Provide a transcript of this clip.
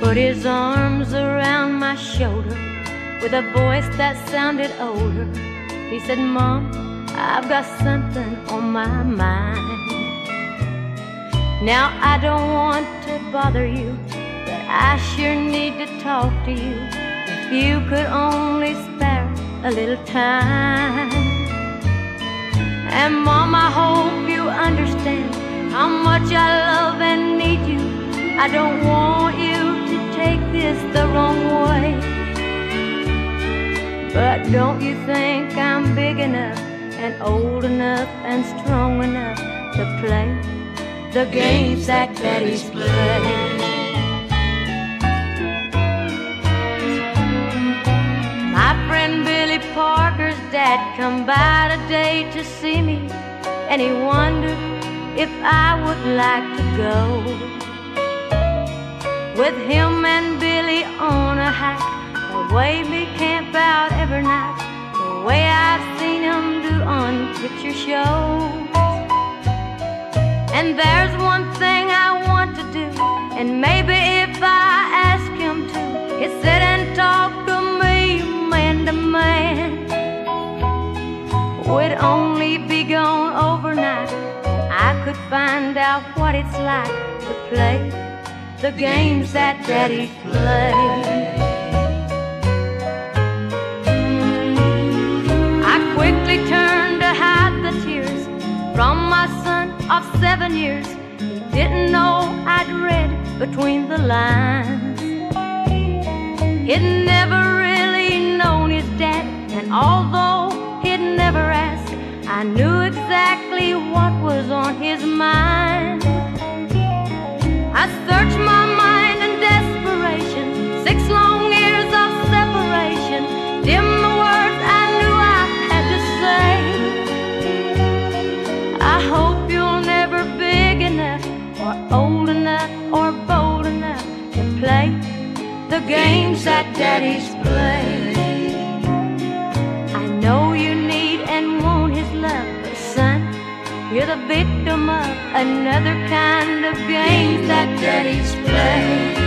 put his arms around my shoulder with a voice that sounded older. He said, Mom, I've got something on my mind. Now I don't want to bother you, but I sure need to talk to you. If you could only spare a little time. And Mom, I hope you understand how much I love and need you. I don't want this the wrong way. But don't you think I'm big enough and old enough and strong enough to play the games that daddies play? My friend Billy Parker's dad come by today to see me, and he wondered if I would like to go with him and Billy on a hike, the way we camp out every night, the way I've seen him do on picture shows. And there's one thing I want to do, and maybe if I ask him to, he'd sit and talk to me man to man. We'd only be gone overnight. I could find out what it's like to play the games that daddy played. Mm-hmm. I quickly turned to hide the tears from my son of seven years. He didn't know I'd read between the lines. He'd never really known his dad, and although or old enough, or bold enough to play the games that daddies play. I know you need and want his love, but son, you're the victim of another kind of game that daddies play.